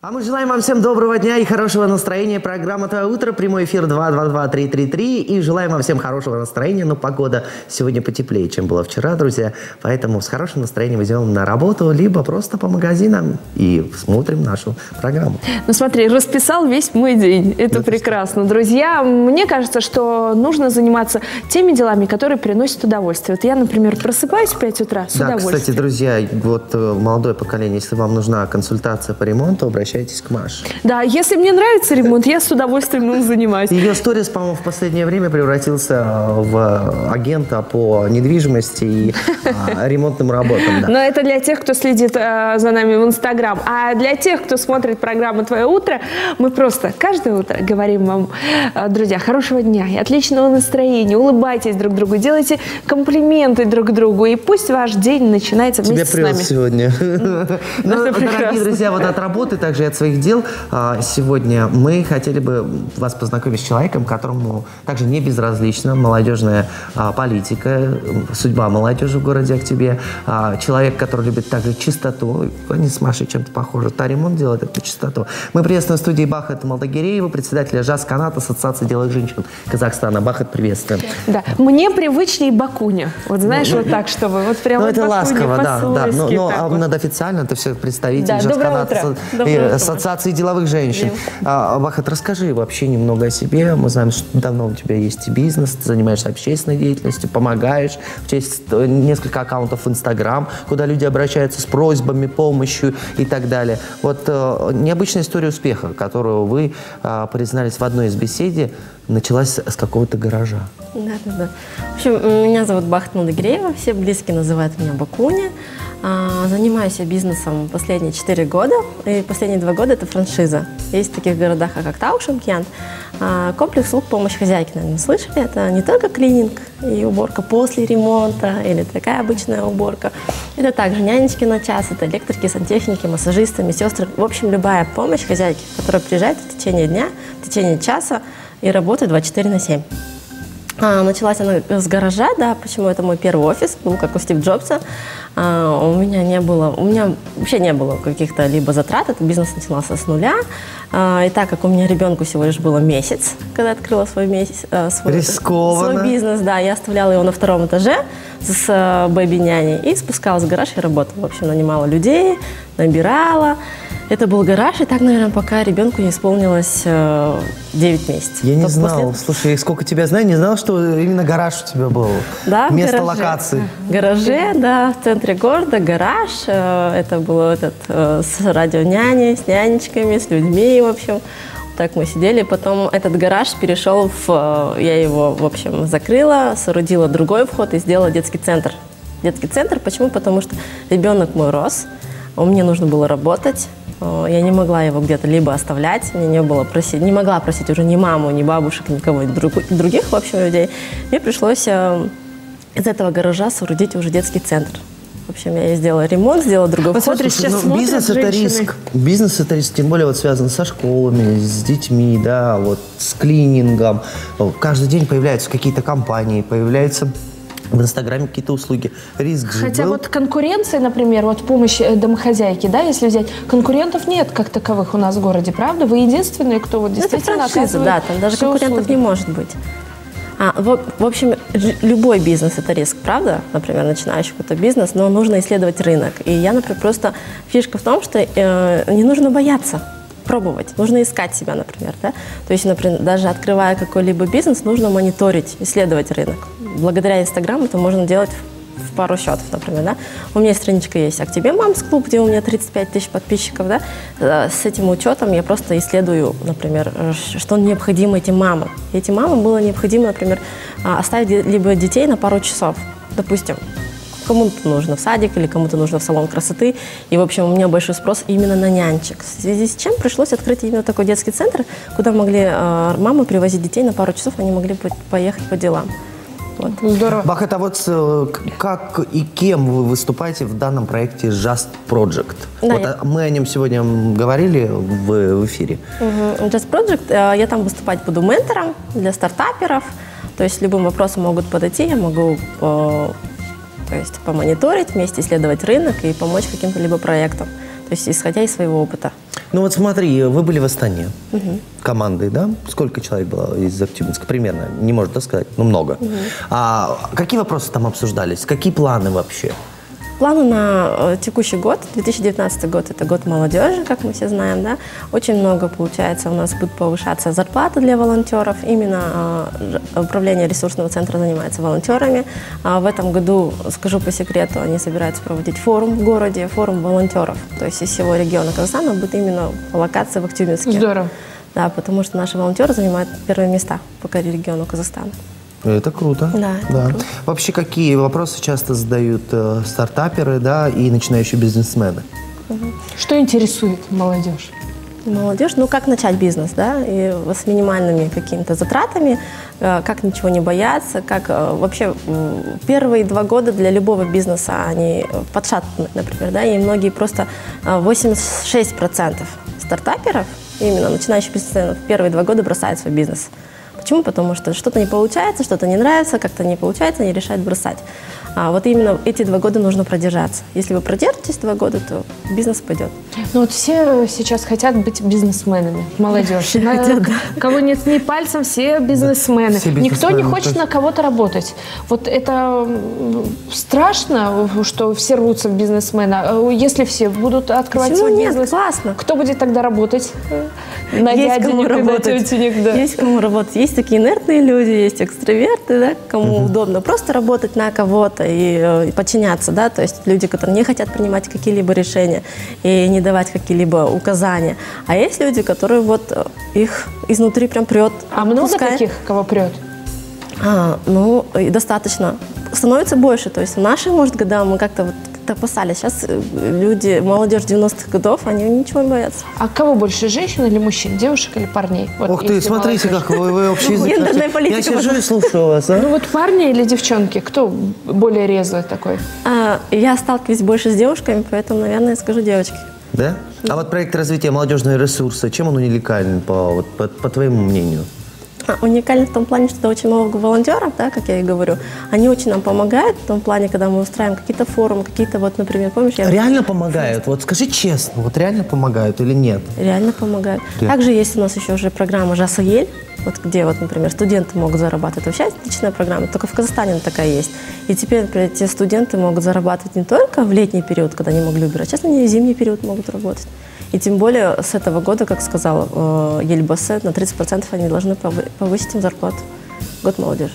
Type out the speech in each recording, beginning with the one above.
А мы желаем вам всем доброго дня и хорошего настроения. Программа «Твое утро», прямой эфир 222-333. И желаем вам всем хорошего настроения. Но погода сегодня потеплее, чем была вчера, друзья. Поэтому с хорошим настроением идем на работу, либо просто по магазинам и смотрим нашу программу. Ну смотри, расписал весь мой день. Это прекрасно. Друзья, мне кажется, что нужно заниматься теми делами, которые приносят удовольствие. Вот я, например, просыпаюсь в 5 утра с да, удовольствием. кстати, друзья, вот э, молодое поколение, если вам нужна консультация по ремонту, обращайтесь к Маше. Да, если мне нравится ремонт, я с удовольствием им занимаюсь. Ее сторис, по-моему, в последнее время превратился в агента по недвижимости и а, ремонтным работам. Да. Но это для тех, кто следит э, за нами в Инстаграм. А для тех, кто смотрит программу «Твое утро», мы просто каждое утро говорим вам, э, друзья, хорошего дня и отличного настроения. Улыбайтесь друг другу, делайте комплименты друг другу. И пусть ваш день начинается вместе Тебе с нами. сегодня. Ну, Дорогие друзья, вот от работы, также и от своих дел а, сегодня мы хотели бы вас познакомить с человеком, которому также не безразлична молодежная а, политика, судьба молодежи в городе Октябре. А, Человек, который любит также чистоту. Они с Машей чем-то похожи. Та ремонт делает эту чистоту. Мы приветствуем в студии Бахат Малдагиреева, председателя ЖАС-Канат Ассоциации деловых женщин Казахстана. Бахат, приветствуем. Да. Мне привычнее Бакуня. Вот знаешь, вот так, чтобы вот прям Ну, вот это Бакуня ласково, да, да. Но, но, надо официально, это все представитель Да, утро. Асо- Доброе утро, Ассоциации деловых женщин. А, Бахат, расскажи вообще немного о себе. Мы знаем, что давно у тебя есть бизнес, ты занимаешься общественной деятельностью, помогаешь. У тебя есть э, несколько аккаунтов в Инстаграм, куда люди обращаются с просьбами, помощью и так далее. Вот э, необычная история успеха, которую вы а, признались в одной из беседе, началась с какого-то гаража. Да, да, да. В общем, меня зовут Бахт Мадагреева, все близкие называют меня Бакуня. А, Занимаюсь я бизнесом последние 4 года, и последние 2 года это франшиза. Есть в таких городах, как Актау, Шымкент, а, комплекс услуг помощь хозяйке, наверное, слышали? Это не только клининг и уборка после ремонта, или такая обычная уборка. Это также нянечки на час, это электрики, сантехники, массажисты, медсестры. В общем, любая помощь хозяйке, которая приезжает в течение дня, в течение часа и работает 24 на 7. А, началась она с гаража, да, почему это мой первый офис, был как у Стив Джобса. А, у меня не было, у меня вообще не было каких-то либо затрат, этот бизнес начинался с нуля. А, и так как у меня ребенку всего лишь было месяц, когда открыла свой, месяц, а, свой, свой бизнес, да, я оставляла его на втором этаже с а, бэби-няней и спускалась в гараж и работала. В общем, нанимала людей, набирала. Это был гараж, и так, наверное, пока ребенку не исполнилось э, 9 месяцев. Я не Только после знал. Слушай, сколько тебя знаю, не знал, что именно гараж у тебя был. Да, Место гараже. локации. Гараже, да, в центре города, гараж. Э, Это было этот, э, с радионяней, с нянечками, с людьми, в общем. Так мы сидели. Потом этот гараж перешел в... э, Я его, в общем, закрыла, соорудила другой вход и сделала детский центр. Детский центр. Почему? Потому что ребенок мой рос, мне нужно было работать. Э, Я не могла его где-то либо оставлять, мне не было просить, не могла просить уже ни маму, ни бабушек, никого друг- других, в общем, людей. Мне пришлось э, из этого гаража соорудить уже детский центр. В общем, я сделала ремонт, сделала другой Вот вход. смотри, сейчас Ну, бизнес это риск. Бизнес это риск, тем более вот связан со школами, с детьми, да, вот с клинингом. Каждый день появляются какие-то компании, появляются в Инстаграме какие-то услуги. Риск же Хотя был. вот конкуренция, например, вот помощь э, домохозяйки, да, если взять, конкурентов нет как таковых у нас в городе, правда? Вы единственные, кто вот Ну, это действительно франшиза, оказывает да, там даже конкурентов услуги. не может быть. А, в, в общем, любой бизнес это риск, правда? Например, начинающий какой-то бизнес, но нужно исследовать рынок. И я, например, просто фишка в том, что э, не нужно бояться пробовать, нужно искать себя, например, да. То есть, например, даже открывая какой-либо бизнес, нужно мониторить, исследовать рынок. Благодаря Инстаграму это можно делать в пару счетов, например, да. У меня страничка есть «Активе Мамс Клуб», где у меня 35 тысяч подписчиков, да. Э, С этим учетом я просто исследую, например, э, что необходимо этим мамам. И этим мамам было необходимо, например, а, оставить либо детей на пару часов, допустим, кому-то нужно в садик или кому-то нужно в салон красоты. И, в общем, у меня большой спрос именно на нянчик. В связи с чем пришлось открыть именно такой детский центр, куда могли э, мамы привозить детей на пару часов, они могли по- поехать по делам. Вот. Здорово. Бахат, а вот э, как и кем вы выступаете в данном проекте Just Project? Да, вот, я- а, мы о нем сегодня говорили в, в эфире. Мгм. Just Project, э, я там выступать буду ментором для стартаперов. То есть любым вопросом могут подойти, я могу э, то есть, помониторить, вместе исследовать рынок и помочь каким-то либо проектам. То есть исходя из своего опыта. Ну вот смотри, вы были в Астане командой, да? Сколько человек было из Актюбинска? Примерно, не может да, сказать, но много. А какие вопросы там обсуждались? Какие планы вообще? Планы на э, текущий год, 2019 год, это год молодежи, как мы все знаем, да. Очень много, получается, у нас будет повышаться зарплата для волонтеров. Именно э, управление ресурсного центра занимается волонтерами. А в этом году, скажу по секрету, они собираются проводить форум в городе, форум волонтеров. То есть из всего региона Казахстана будет именно локация в Актюбинске. Здорово. Да, потому что наши волонтеры занимают первые места по региону Казахстана. Это круто. Да, это круто. Вообще, какие вопросы часто задают э, стартаперы, да, и начинающие бизнесмены? Что интересует молодежь? Молодежь, ну как начать бизнес, да, и с минимальными какими-то затратами, э, как ничего не бояться, как э, вообще первые два года для любого бизнеса они подшатаны, например, да, и многие просто э, 86% стартаперов, именно начинающих бизнесменов, первые два года бросают свой бизнес. Почему? Потому что что-то не получается, что-то не нравится, как-то не получается, они решают бросать. А вот именно эти два года нужно продержаться. Если вы продержитесь два года, то бизнес пойдет. Ну вот все сейчас хотят быть бизнесменами, молодежь. Все На- хотят, да. Кого нет ни пальцем, все бизнесмены. все Никто не хочет на кого-то работать. Вот это страшно, что все рвутся в бизнесмена. А Если все будут открывать Почему свой нет? бизнес, Классно. кто будет тогда работать? На есть кому работать. тетенек, да. Есть кому работать. Есть такие инертные люди, есть экстраверты, да, кому удобно просто работать на кого-то и, э, и подчиняться, да, то есть люди, которые не хотят принимать какие-либо решения и не давать какие-либо указания. А есть люди, которые вот э, их изнутри прям прет. А много Пускай- таких, кого прет? А, ну, и достаточно. Становится больше. То есть в наши, может, года мы как-то вот как-то опасались. Сейчас э, люди, молодежь 90-х годов, они ничего не боятся. А кого больше, женщин или мужчин, девушек или парней? Вот Ух ты, смотрите, молодежь. как вы, вы общий язык Гендерная политика Я сижу и слушаю вас, а? Ну вот парни или девчонки, кто более резвый такой? А, я сталкиваюсь больше с девушками, поэтому, наверное, скажу девочки. Да? А вот проект развития молодежного ресурса, чем он уникален, по, вот, по, по твоему мнению? А, Уникально в том плане, что очень много волонтеров, да, как я и говорю, они очень нам помогают в том плане, когда мы устраиваем какие-то форумы, какие-то вот, например, помнишь, я Реально помогают? Вот скажи честно, вот реально помогают или нет? реально помогают. Да. Также есть у нас еще уже программа «Жасаель», вот где, вот, например, студенты могут зарабатывать. Вообще отличная программа, только в Казахстане она такая есть. И теперь, например, те студенты могут зарабатывать не только в летний период, когда они могли убирать, сейчас они и в зимний период могут работать. И тем более с этого года, как сказала э, Ельбасе, на 30% они должны повы- повысить им зарплату. Год молодежи.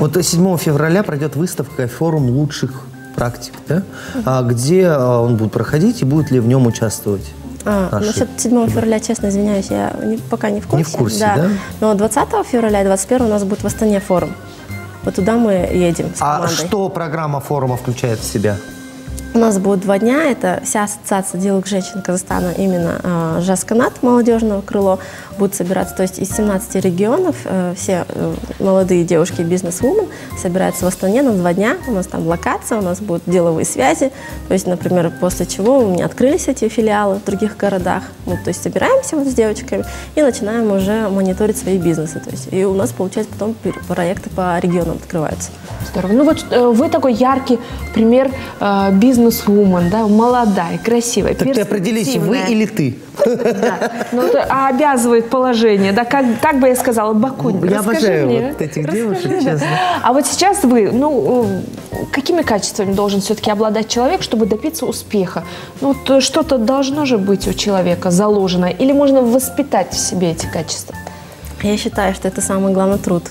Вот 7 февраля пройдет выставка «Форум лучших практик», да? А где а, он будет проходить и будет ли в нем участвовать? А, наши? насчет 7 февраля, честно извиняюсь, я не- пока не в курсе. Не в курсе, да? Но 20 февраля и 21 у нас будет в Астане форум. Вот туда мы едем с А командой. что программа форума включает в себя? У нас будет два дня. Это вся ассоциация деловых женщин Казахстана, именно э, Жасканат, молодежного крыло, будет собираться. То есть из 17 регионов э, все э, молодые девушки бизнес-вумен собираются в Астане на два дня. У нас там локация, у нас будут деловые связи. То есть, например, после чего у меня открылись эти филиалы в других городах. Ну, то есть собираемся вот с девочками и начинаем уже мониторить свои бизнесы. То есть, и у нас, получается, потом проекты по регионам открываются. Здорово. Ну вот э, вы такой яркий пример э, бизнес-вумен, да, молодая, красивая, Так ты определись, вы или ты? Да. Ну, это обязывает положение, да, как, так бы я сказала, Бакунь, Я расскажи обожаю мне. вот этих Расскажи, девушек, да. честно. А вот сейчас вы, ну, э, какими качествами должен все-таки обладать человек, чтобы добиться успеха? Ну, вот э, что-то должно же быть у человека заложено, или можно воспитать в себе эти качества? Я считаю, что это самый главный труд.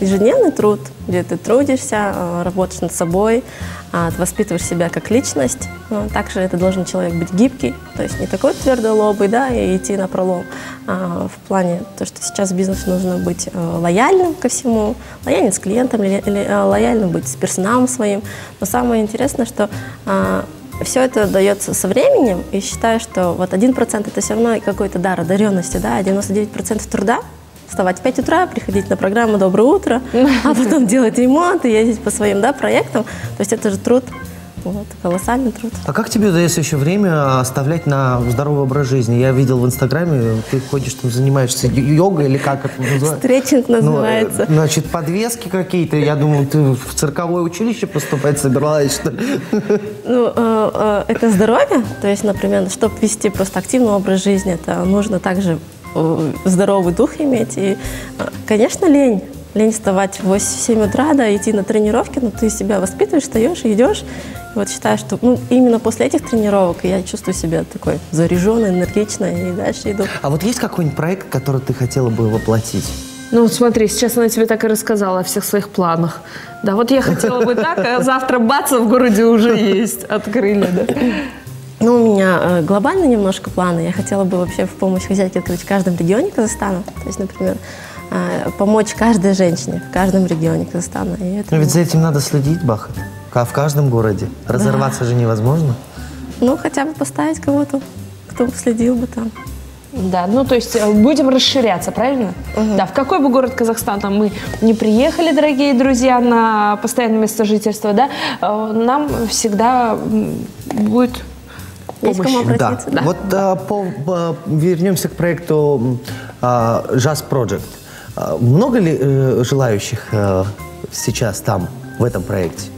Ежедневный труд, где ты трудишься, э, работаешь над собой, а, ты воспитываешь себя как личность. Также это должен человек быть гибкий, то есть не такой твердолобый, да, и идти на пролом. А, в плане то, что сейчас в бизнесе нужно быть э, лояльным ко всему, лояльным с клиентом э, лояльным быть с персоналом своим. Но самое интересное, что все это дается со временем, и считаю, что вот 1% это все равно какой-то дар одаренности, да, а 99% труда, вставать в 5 утра, приходить на программу «Доброе утро», а потом делать ремонт и ездить по своим да, проектам. То есть это же труд. Вот, колоссальный труд. А как тебе удается еще время оставлять на здоровый образ жизни? Я видел в Инстаграме, ты ходишь там, занимаешься йогой или как это называется? Стретчинг Ну, э, называется. значит, подвески какие-то. Я думал, ты в цирковое училище поступать собиралась, что ли? Ну, э, э, это здоровье. То есть, например, чтобы вести просто активный образ жизни, это нужно также здоровый дух иметь. И, э, конечно, лень. Лень вставать в 8-7 утра, да, идти на тренировки, но ты себя воспитываешь, встаешь, идешь. И вот считаю, что ну, именно после этих тренировок я чувствую себя такой заряженной, энергичной, и дальше иду. А вот есть какой-нибудь проект, который ты хотела бы воплотить? Ну вот смотри, сейчас она тебе так и рассказала о всех своих планах. Да, вот я хотела бы так, а завтра бац, в городе уже есть. Открыли, да. Ну, у меня э, глобально немножко планы. Я хотела бы вообще в помощь хозяйке открыть в каждом регионе Казахстана. То есть, например, э, помочь каждой женщине в каждом регионе Казахстана. И это, Но ведь за этим надо следить, Бахат. Ка- В каждом городе. Разорваться же невозможно. ну, хотя бы поставить кого-то, кто бы следил бы там. Да, ну то есть э, будем расширяться, правильно? Да, в какой бы город Казахстана мы не приехали, дорогие друзья, на постоянное место жительства, да, э, нам всегда м, будет Есть кому Да. обратиться. Вот а, по- вернемся к проекту а, Jazz Project. А, Много ли э, желающих э, сейчас там, в этом проекте?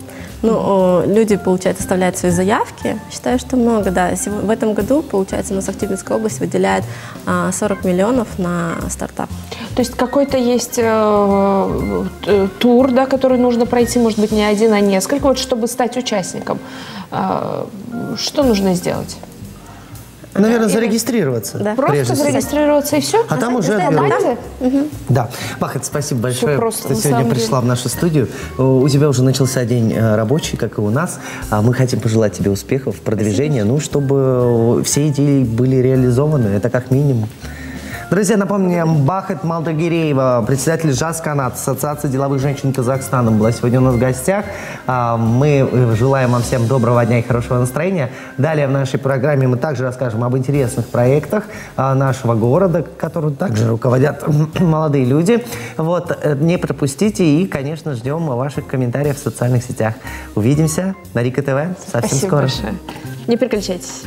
Ну, люди, получается, оставляют свои заявки. Считаю, что много, да. В этом году, получается, у нас Активинская область выделяет а, 40 миллионов на стартап. То есть какой-то есть э, э, тур, да, который нужно пройти, может быть, не один, а несколько, вот чтобы стать участником. Э, что нужно сделать? Наверное, зарегистрироваться. Да. Просто зарегистрироваться и все? А там уже Да, берут. дайте. Да. Бахат, спасибо большое, просто, что сегодня самом пришла в нашу студию. Э, У тебя уже начался день э, рабочий, как и у нас. А Мы хотим пожелать тебе успехов, продвижения, ну, чтобы все идеи были реализованы, это как минимум. Друзья, напомню, Бахат Малдагиреева, председатель ЖАС Канат, Ассоциации деловых женщин Казахстана, была сегодня у нас в гостях. А, Мы желаем вам всем доброго дня и хорошего настроения. Далее в нашей программе мы также расскажем об интересных проектах а, нашего города, которым также руководят молодые люди. Вот, э, не пропустите и, конечно, ждем ваших комментариев в социальных сетях. Увидимся на Рика ТВ совсем Спасибо скоро. большое. Не переключайтесь.